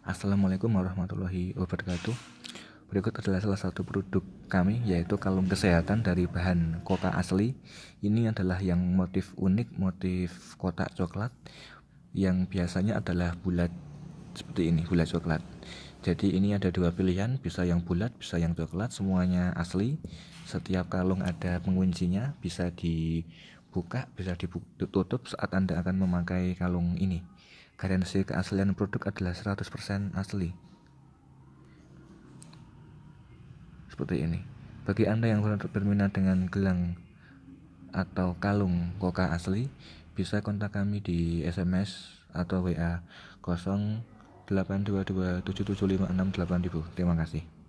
Assalamualaikum warahmatullahi wabarakatuh. Berikut adalah salah satu produk kami yaitu kalung kesehatan dari bahan kotak asli. Ini adalah yang motif unik, motif kotak coklat Yang biasanya adalah bulat seperti ini, bulat coklat. Jadi ini ada dua pilihan, bisa yang bulat, bisa yang coklat Semuanya asli. Setiap kalung ada penguncinya, bisa dibuka, bisa ditutup saat Anda akan memakai kalung ini Garansi keaslian produk adalah 100% asli. Seperti ini. Bagi Anda yang berminat dengan gelang atau kalung koka asli, bisa kontak kami di SMS atau WA 082277568000. Terima kasih.